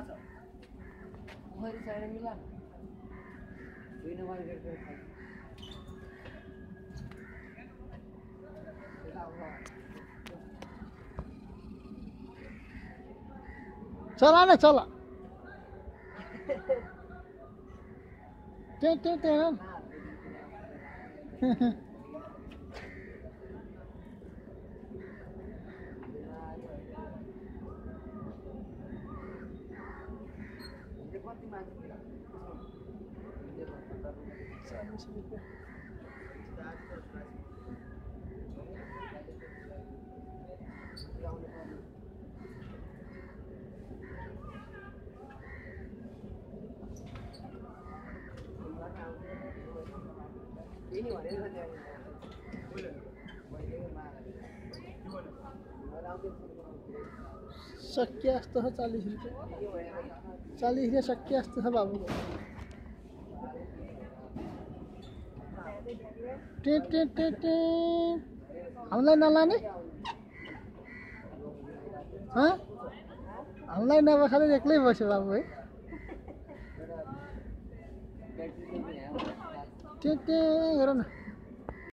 Milano. Vuoi stare a Milano? Lui non vuole che fai. चला न चला त्यहाँ त्यहाँ त्यहाँ ini mana ni? Boleh. Boleh mana? Jual. Ada apa? शक्यास्त चालीस रुपये चालीस रुपये शक्यास्त है बाबू टे टे टे टे हामीलाई नलाने हामीलाई नबखाले एक्लै बस्यो बाबु है टे टे हेर न